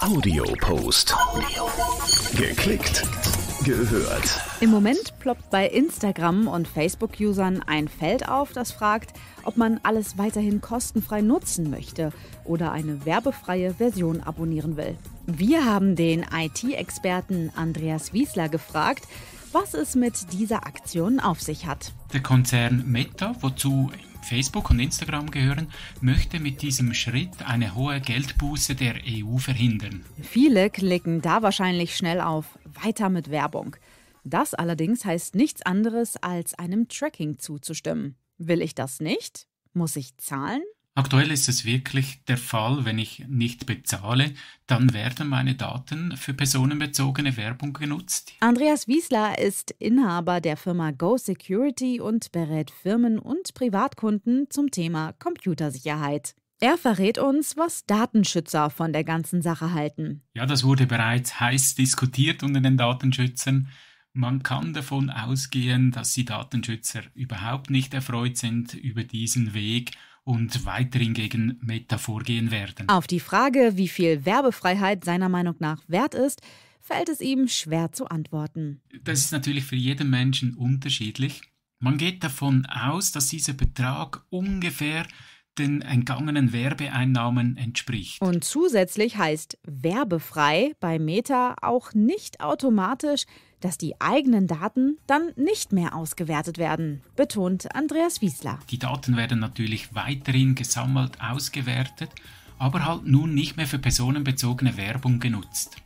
Audiopost. Geklickt, gehört. Im Moment ploppt bei Instagram und Facebook-Usern ein Feld auf, das fragt, ob man alles weiterhin kostenfrei nutzen möchte oder eine werbefreie Version abonnieren will. Wir haben den IT-Experten Andreas Wiesler gefragt, was es mit dieser Aktion auf sich hat. Der Konzern Meta, wozu Facebook und Instagram gehören, möchte mit diesem Schritt eine hohe Geldbuße der EU verhindern. Viele klicken da wahrscheinlich schnell auf Weiter mit Werbung. Das allerdings heißt nichts anderes, als einem Tracking zuzustimmen. Will ich das nicht? Muss ich zahlen? Aktuell ist es wirklich der Fall, wenn ich nicht bezahle, dann werden meine Daten für personenbezogene Werbung genutzt. Andreas Wiesler ist Inhaber der Firma Go Security und berät Firmen und Privatkunden zum Thema Computersicherheit. Er verrät uns, was Datenschützer von der ganzen Sache halten. Ja, das wurde bereits heiß diskutiert unter den Datenschützern. Man kann davon ausgehen, dass die Datenschützer überhaupt nicht erfreut sind über diesen Weg und weiterhin gegen Meta vorgehen werden. Auf die Frage, wie viel Werbefreiheit seiner Meinung nach wert ist, fällt es ihm schwer zu antworten. Das ist natürlich für jeden Menschen unterschiedlich. Man geht davon aus, dass dieser Betrag ungefähr den entgangenen Werbeeinnahmen entspricht. Und zusätzlich heißt werbefrei bei Meta auch nicht automatisch, dass die eigenen Daten dann nicht mehr ausgewertet werden, betont Andreas Wiesler. Die Daten werden natürlich weiterhin gesammelt, ausgewertet, aber halt nun nicht mehr für personenbezogene Werbung genutzt.